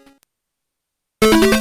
you